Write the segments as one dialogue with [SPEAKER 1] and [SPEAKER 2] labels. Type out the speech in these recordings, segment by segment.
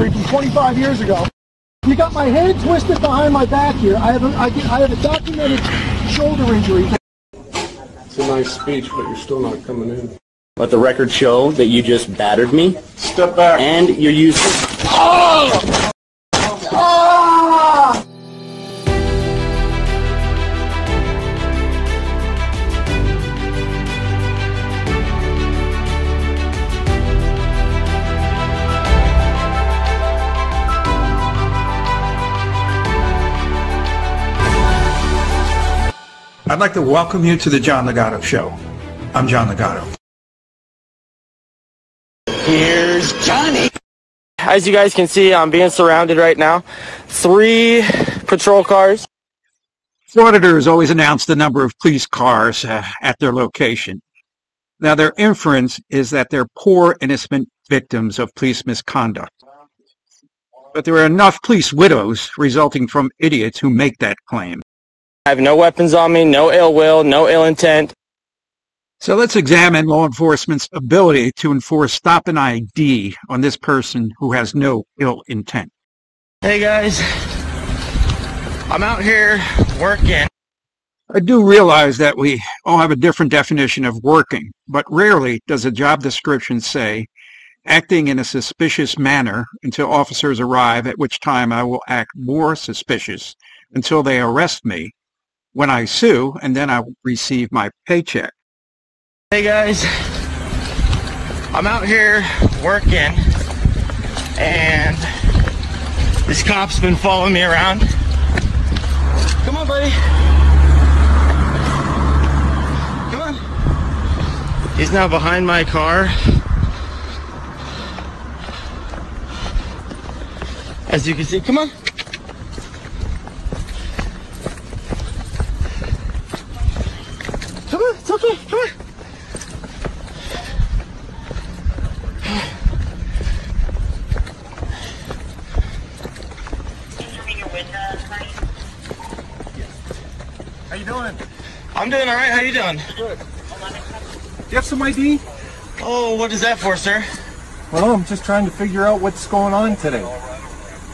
[SPEAKER 1] injury from 25 years ago. You got my head twisted behind my back here. I have a, I, get- I have a documented shoulder injury.
[SPEAKER 2] It's a nice speech, but you're still not coming in.
[SPEAKER 3] Let the record show that you just battered me
[SPEAKER 2] Step back.
[SPEAKER 3] and you're using. Oh!
[SPEAKER 4] I'd like to welcome you to the John Ligato Show. I'm John Ligato.
[SPEAKER 3] Here's Johnny. As you guys can see, I'm being surrounded right now. Three patrol cars.
[SPEAKER 4] The auditors always announce the number of police cars uh, at their location. Now, their inference is that they're poor, innocent victims of police misconduct. But there are enough police widows resulting from idiots who make that claim.
[SPEAKER 3] I have no weapons on me, no ill will, no ill intent.
[SPEAKER 4] So let's examine law enforcement's ability to enforce stop and ID on this person who has no ill intent.
[SPEAKER 3] Hey guys, I'm out here working.
[SPEAKER 4] I do realize that we all have a different definition of working, but rarely does a job description say acting in a suspicious manner until officers arrive, at which time I will act more suspicious until they arrest me, when I sue, and then I receive my paycheck.
[SPEAKER 3] Hey guys, I'm out here working and this cop's been following me around. Come on, buddy. Come on. He's now behind my car. As you can see, come on. Come on, it's okay, come on.
[SPEAKER 1] How you doing?
[SPEAKER 3] I'm doing all right. How you doing? Good.
[SPEAKER 1] Do you have some ID?
[SPEAKER 3] Oh, what is that for, sir?
[SPEAKER 1] Well, I'm just trying to figure out what's going on today.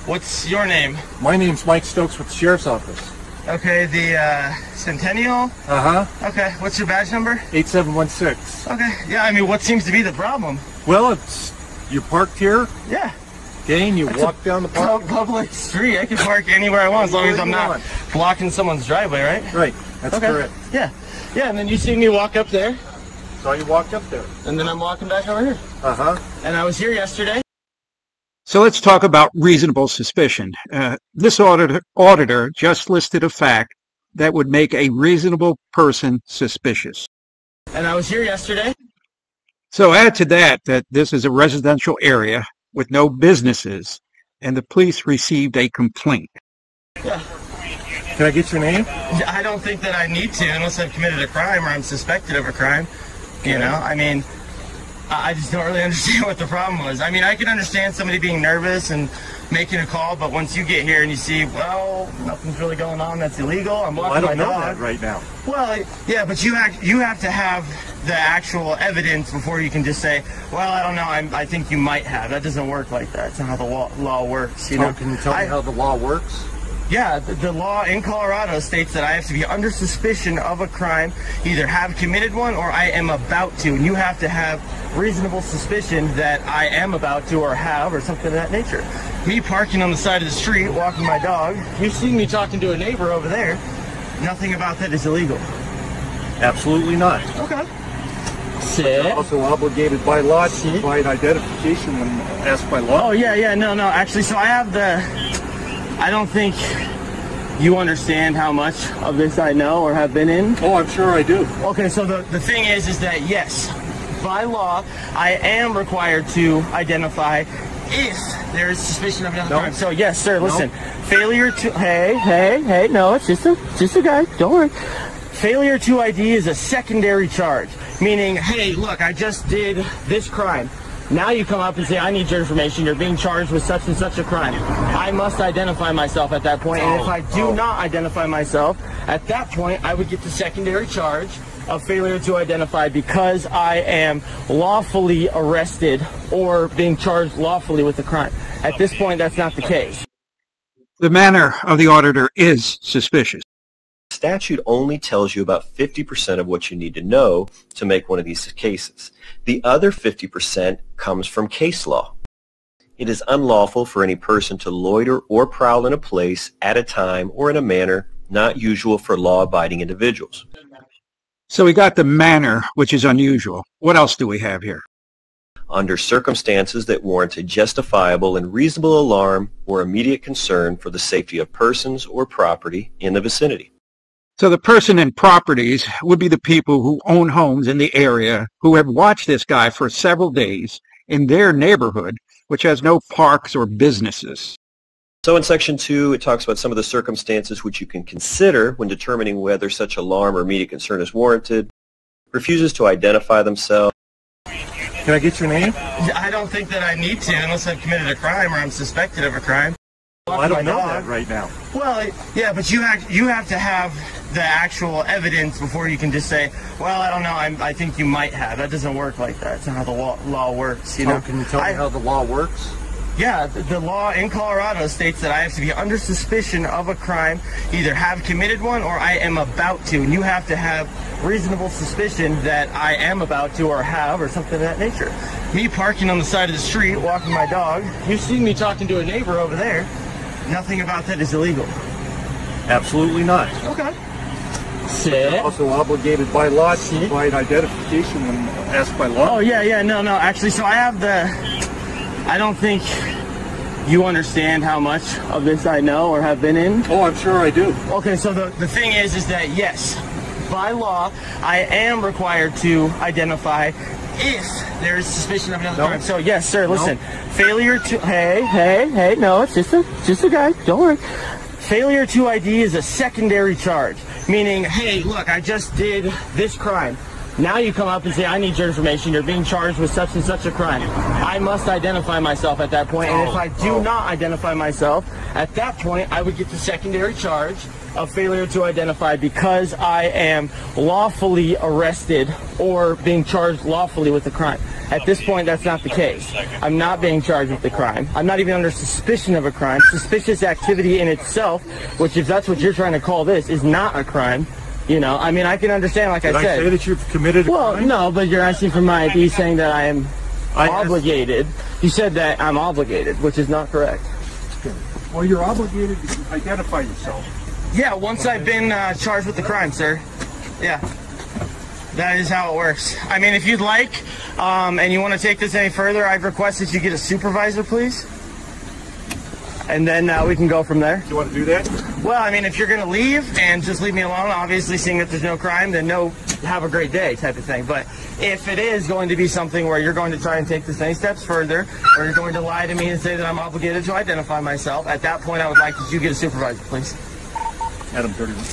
[SPEAKER 3] What's your name?
[SPEAKER 1] My name's Mike Stokes with the Sheriff's Office.
[SPEAKER 3] Okay, the uh, Centennial.
[SPEAKER 1] Uh-huh.
[SPEAKER 3] Okay, what's your badge number?
[SPEAKER 1] 8716.
[SPEAKER 3] Okay, yeah. I mean, what seems to be the problem?
[SPEAKER 1] Well, it's you're parked here,
[SPEAKER 3] Yeah,
[SPEAKER 1] okay, and you walk down the park.
[SPEAKER 3] Public street. I can park anywhere I want as long as I'm not blocking someone's driveway, right?
[SPEAKER 1] Right, that's
[SPEAKER 3] Okay.
[SPEAKER 1] correct.
[SPEAKER 3] Yeah, yeah. And then you see me walk up there,
[SPEAKER 1] So you walked up there.
[SPEAKER 3] and then I'm walking back over here.
[SPEAKER 1] Uh-huh.
[SPEAKER 3] And I was here yesterday.
[SPEAKER 4] So let's talk about reasonable suspicion. Uh, this auditor, auditor just listed a fact that would make a reasonable person suspicious.
[SPEAKER 3] And I was here yesterday.
[SPEAKER 4] So add to that that this is a residential area with no businesses, and the police received a complaint.
[SPEAKER 3] Yeah.
[SPEAKER 1] Can I get your name?
[SPEAKER 3] I don't think that I need to unless I've committed a crime or I'm suspected of a crime. You know, I mean, I just don't really understand what the problem was. I mean, I can understand somebody being nervous and making a call, but once you get here and you see, well, nothing's really going on that's illegal, I'm walking
[SPEAKER 1] I don't
[SPEAKER 3] my
[SPEAKER 1] know
[SPEAKER 3] dog.
[SPEAKER 1] that right now.
[SPEAKER 3] Well, yeah, but you act, you have to have the actual evidence before you can just say, well, I don't know, I'm, I think you might have. That doesn't work like that. It's not how the law, law works. You know,
[SPEAKER 1] Oh, can you tell
[SPEAKER 3] I-
[SPEAKER 1] me how the law works?
[SPEAKER 3] Yeah, the, the law in Colorado states that I have to be under suspicion of a crime, either have committed one or I am about to. And you have to have reasonable suspicion that I am about to or have or something of that nature. Me parking on the side of the street, walking my dog, you see me talking to a neighbor over there. Nothing about that is illegal.
[SPEAKER 1] Absolutely not.
[SPEAKER 3] Okay. Sit.
[SPEAKER 1] Also obligated by law to provide identification when asked by law.
[SPEAKER 3] Oh yeah, yeah, no, no. Actually, so I have the. I don't think you understand how much of this I know or have been in.
[SPEAKER 1] Oh, I'm sure I do.
[SPEAKER 3] Okay, so the, the thing is, is that yes, by law, I am required to identify if there is suspicion of another
[SPEAKER 1] No.
[SPEAKER 3] crime. So yes, sir. Listen, failure to hey, hey, hey. No, it's just a just a guy. Don't worry. Failure to ID is a secondary charge, meaning, hey, look, I just did this crime. Now you come up and say, I need your information. You're being charged with such and such a crime. I must identify myself at that point, and if oh. I do oh. not identify myself, at that point, I would get the secondary charge of failure to identify because I am lawfully arrested or being charged lawfully with a crime. At this point, that's not the case.
[SPEAKER 4] The manner of the auditor is suspicious.
[SPEAKER 5] statute only tells you about 50% of what you need to know to make one of these cases. The other 50% comes from case law. It is unlawful for any person to loiter or prowl in a place at a time or in a manner not usual for law-abiding individuals.
[SPEAKER 4] So we got the manner, which is unusual. What else do we have here?
[SPEAKER 5] under circumstances that warrant a justifiable and reasonable alarm or immediate concern for the safety of persons or property in the vicinity.
[SPEAKER 4] So the person and properties would be the people who own homes in the area who have watched this guy for several days in their neighborhood, which has no parks or businesses.
[SPEAKER 5] So in Section 2, it talks about some of the circumstances which you can consider when determining whether such alarm or immediate concern is warranted, refuses to identify themselves,
[SPEAKER 6] Can I get your name?
[SPEAKER 3] I don't think that I need to unless I've committed a crime or I'm suspected of a crime.
[SPEAKER 6] Well, I don't know
[SPEAKER 3] dog.
[SPEAKER 6] that right now.
[SPEAKER 3] Well, yeah, but you have you have to have the actual evidence before you can just say, "Well, I don't know. I'm, I think you might have." That doesn't work like that. It's not how the law, law works. You oh, know?
[SPEAKER 6] Oh, can you tell
[SPEAKER 3] I-
[SPEAKER 6] me how the law works?
[SPEAKER 3] Yeah, the, the law in Colorado states that I have to be under suspicion of a crime, either have committed one or I am about to. And you have to have reasonable suspicion that I am about to or have or something of that nature. Me parking on the side of the street, walking my dog, you see me talking to a neighbor over there. Nothing about that is illegal.
[SPEAKER 6] Absolutely not.
[SPEAKER 3] Okay. Sit.
[SPEAKER 6] Also obligated by law to provide identification when asked by law.
[SPEAKER 3] Oh yeah, yeah, no, no. Actually, so I have the. I don't think you understand how much of this I know or have been in.
[SPEAKER 6] Oh, I'm sure I do.
[SPEAKER 3] Okay, so the, the thing is, is that yes, by law, I am required to identify if there is suspicion of another
[SPEAKER 6] No.
[SPEAKER 3] crime. So yes, sir. Listen, failure to hey, hey, hey. No, it's just a just a guy. Don't worry. Failure to ID is a secondary charge, meaning, hey, look, I just did this crime. Now you come up and say, I need your information. You're being charged with such and such a crime. I must identify myself at that point, and if oh, I do oh. not identify myself, at that point, I would get the secondary charge of failure to identify because I am lawfully arrested or being charged lawfully with a crime. At this point, that's not the case. I'm not being charged with the crime. I'm not even under suspicion of a crime. Suspicious activity in itself, which if that's what you're trying to call this, is not a crime. You know, I mean, I can understand, like
[SPEAKER 6] Did
[SPEAKER 3] I
[SPEAKER 6] I
[SPEAKER 3] said.
[SPEAKER 6] say that you've committed a crime.
[SPEAKER 3] Well,
[SPEAKER 6] crime?
[SPEAKER 3] no, but you're asking for my ID saying that I am
[SPEAKER 6] I asked-
[SPEAKER 3] obligated. You said that I'm obligated, which is not correct.
[SPEAKER 6] Well, you're obligated to identify yourself.
[SPEAKER 3] Yeah, once I've been uh, charged with the crime, sir. Yeah. That is how it works. I mean, if you'd like, um, and you want to take this any further, I'd request that you get a supervisor, please. And then uh, we can go from there.
[SPEAKER 6] Do you want to do that?
[SPEAKER 3] Well, I mean, if you're going to leave and just leave me alone, obviously seeing that there's no crime, then no, have a great day type of thing. But if it is going to be something where you're going to try and take this any steps further, or you're going to lie to me and say that I'm obligated to identify myself, at that point I would like that you get a supervisor, please.
[SPEAKER 6] Adam 31.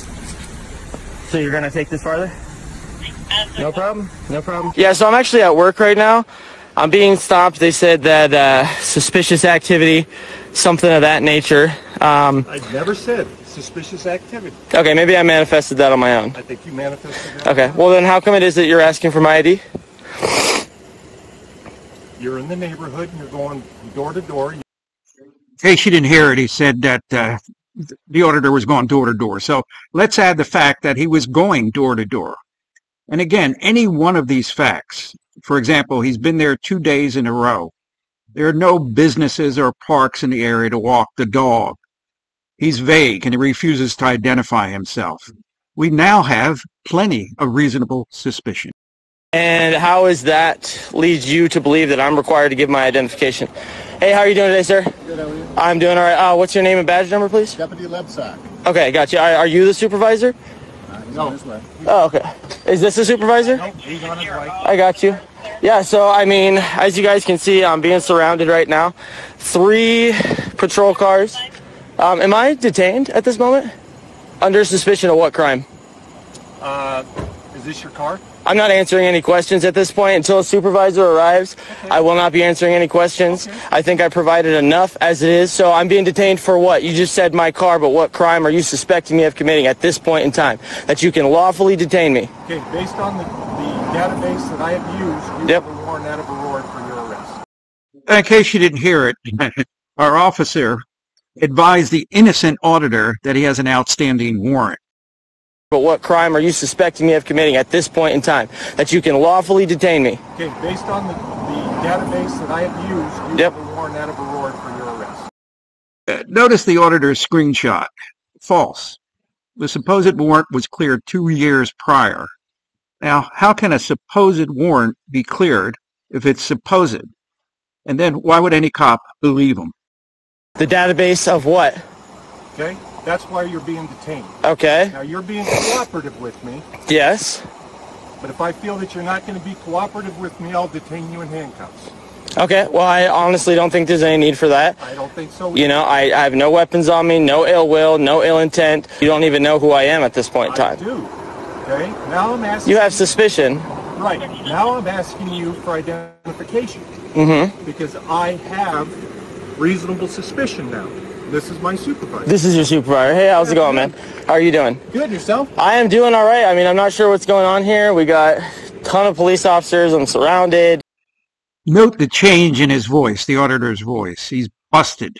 [SPEAKER 3] So you're gonna take this farther? No problem. No problem. Yeah, so I'm actually at work right now. I'm being stopped. They said that uh, suspicious activity, something of that nature. Um,
[SPEAKER 6] I never said suspicious activity.
[SPEAKER 3] okay, maybe I manifested that on my own.
[SPEAKER 6] I think you manifested that.
[SPEAKER 3] Okay, well then how come it is that you're asking for my ID?
[SPEAKER 6] You're in the neighborhood and you're going door to door.
[SPEAKER 4] In case you didn't hear it, he said that uh, the auditor was going door to door. So let's add the fact that he was going door to door. And again, any one of these facts, for example, he's been there two days in a row. There are no businesses or parks in the area to walk the dog. He's vague and he refuses to identify himself. We now have plenty of reasonable suspicion.
[SPEAKER 3] And how is that leads you to believe that I'm required to give my identification? Hey, how are you doing today, sir?
[SPEAKER 1] Good, how are you?
[SPEAKER 3] I'm doing all right. Uh, what's your name and badge number, please?
[SPEAKER 1] Deputy Lebsack.
[SPEAKER 3] Okay, got you. Are, are you the supervisor?
[SPEAKER 1] He's on his way.
[SPEAKER 3] Oh, okay. Is this the supervisor?
[SPEAKER 6] He's on his way.
[SPEAKER 3] I got you. Yeah, so I mean, as you guys can see, I'm being surrounded right now. Three patrol cars. Um, am I detained at this moment? Under suspicion of what crime?
[SPEAKER 6] Uh, is this your car?
[SPEAKER 3] I'm not answering any questions at this point until a supervisor arrives. I will not be answering any questions. I think I provided enough as it is. So I'm being detained for what? You just said my car, but what crime are you suspecting me of committing at this point in time that you can lawfully detain me?
[SPEAKER 6] Okay, based on the, the database that I have used, you
[SPEAKER 3] Yep.
[SPEAKER 6] have a warrant out of Aurora for your arrest.
[SPEAKER 4] In case you didn't hear it, our officer advised the innocent auditor that he has an outstanding warrant.
[SPEAKER 3] But what crime are you suspecting me of committing at this point in time that you can lawfully detain me?
[SPEAKER 6] Okay, based on the, the database that I have used, you
[SPEAKER 3] Yep.
[SPEAKER 6] have a warrant out of Aurora for your arrest.
[SPEAKER 4] Uh, Notice the auditor's screenshot. False. The supposed warrant was cleared two years prior. Now, how can a supposed warrant be cleared if it's supposed? And then why would any cop believe him?
[SPEAKER 3] The database of what?
[SPEAKER 6] Okay? That's why you're being detained.
[SPEAKER 3] Okay.
[SPEAKER 6] Now, you're being cooperative with me,
[SPEAKER 3] Yes.
[SPEAKER 6] but if I feel that you're not going to be cooperative with me, I'll detain you in handcuffs.
[SPEAKER 3] Okay. Well, I honestly don't think there's any need for that.
[SPEAKER 6] I don't think so.
[SPEAKER 3] You know, I, I have no weapons on me, no ill will, no ill intent. You don't even know who I am at this point in time.
[SPEAKER 6] I do. Okay? Now I'm asking
[SPEAKER 3] You have suspicion.
[SPEAKER 6] Right. Now I'm asking you for identification.
[SPEAKER 3] Mm-hmm.
[SPEAKER 6] Because I have reasonable suspicion now. This is my supervisor.
[SPEAKER 3] This is your supervisor. Hey, how's it going, man? How are you doing?
[SPEAKER 6] Good, yourself?
[SPEAKER 3] I am doing all right. I mean, I'm not sure what's going on here. We got a ton of police officers. I'm surrounded.
[SPEAKER 4] Note the change in his voice, the auditor's voice. He's busted.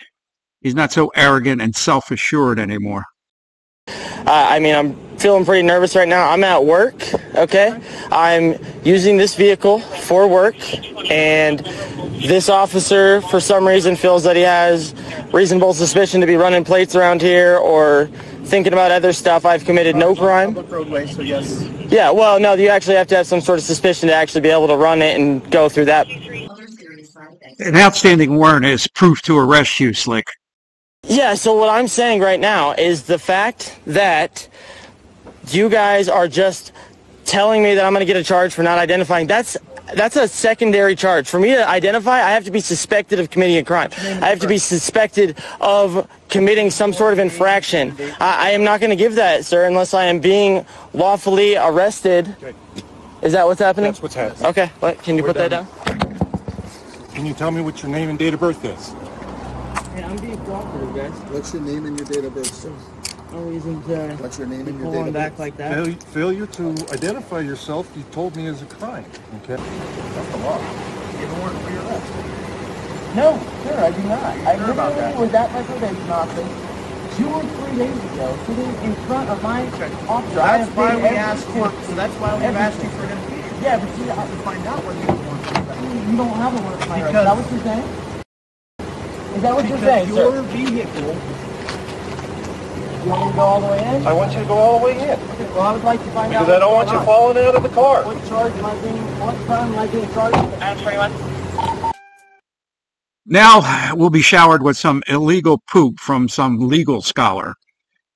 [SPEAKER 4] He's not so arrogant and self-assured anymore.
[SPEAKER 3] Uh, I mean, I'm feeling pretty nervous right now. I'm at work, okay? I'm using this vehicle for work, and this officer, for some reason, feels that he has reasonable suspicion to be running plates around here or thinking about other stuff. I've committed no crime.
[SPEAKER 6] Public roadway, so yes.
[SPEAKER 3] Yeah, well, no, you actually have to have some sort of suspicion to actually be able to run it and go through that.
[SPEAKER 4] An outstanding warrant is proof to arrest you, Slick.
[SPEAKER 3] Yeah, so what I'm saying right now is the fact that you guys are just telling me that I'm going to get a charge for not identifying. That's that's a secondary charge. For me to identify, I have to be suspected of committing a crime. I have to be suspected of committing some sort of infraction. I, I am not going to give that, sir, unless I am being lawfully arrested. Is that what's happening?
[SPEAKER 6] That's what's happening.
[SPEAKER 3] Okay, what, can you
[SPEAKER 6] We're
[SPEAKER 3] put that down?
[SPEAKER 6] Can you tell me what your name and date of birth is?
[SPEAKER 3] Hey, I'm being cooperative, guys.
[SPEAKER 7] What's your name and your date of birth, sir?
[SPEAKER 3] No reason to
[SPEAKER 7] What's your name
[SPEAKER 3] be
[SPEAKER 7] and your date
[SPEAKER 3] pulling
[SPEAKER 7] of
[SPEAKER 3] back
[SPEAKER 7] birth?
[SPEAKER 3] like that.
[SPEAKER 6] Fail- Failure to identify yourself, you told me is a crime. Okay? That's the law. You have a warrant for your arrest.
[SPEAKER 3] No, sir, I do not. I literally was at my probation office two or three days ago, sitting in front of my officer. I have paid we every- asked for,
[SPEAKER 6] so that's why
[SPEAKER 3] we've asked you
[SPEAKER 6] for an identification.
[SPEAKER 3] Yeah, but see, I,
[SPEAKER 6] To find out whether you have a warrant for your arrest.
[SPEAKER 3] you don't have a warrant for my arrest. Is that what you're saying? Is that what you're saying,
[SPEAKER 6] Because
[SPEAKER 3] sir?
[SPEAKER 6] your vehicle,
[SPEAKER 3] You want me to go all the way in?
[SPEAKER 6] I want you to go all the way in.
[SPEAKER 3] Okay, well, I would like to find out.
[SPEAKER 6] Because I don't want you
[SPEAKER 3] going
[SPEAKER 6] falling out of the car.
[SPEAKER 3] What charge am I being, what crime am I being charged with? I'm 21.
[SPEAKER 4] Now we'll be showered with some illegal poop from some legal scholar.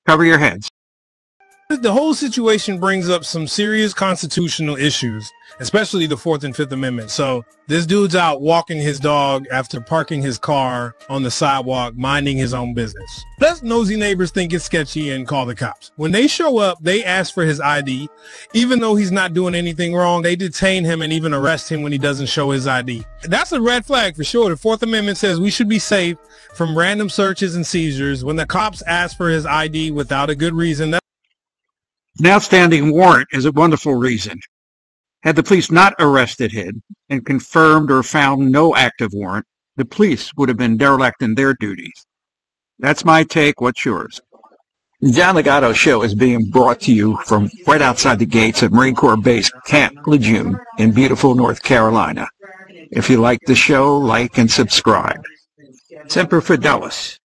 [SPEAKER 4] Cover your heads.
[SPEAKER 8] The whole situation brings up some serious constitutional issues, especially the Fourth and Fifth Amendment. So this dude's out walking his dog after parking his car on the sidewalk, minding his own business. Plus, nosy neighbors think it's sketchy and call the cops. When they show up, they ask for his ID. Even though he's not doing anything wrong, they detain him and even arrest him when he doesn't show his ID. That's a red flag for sure. The Fourth Amendment says we should be safe from random searches and seizures. When the cops ask for his ID without a good reason,
[SPEAKER 4] An outstanding warrant is a wonderful reason. Had the police not arrested him and confirmed or found no active warrant, the police would have been derelict in their duties. That's my take. What's yours? John Ligato Show is being brought to you from right outside the gates of Marine Corps Base Camp Lejeune in beautiful North Carolina. If you like the show, like and subscribe. Semper Fidelis.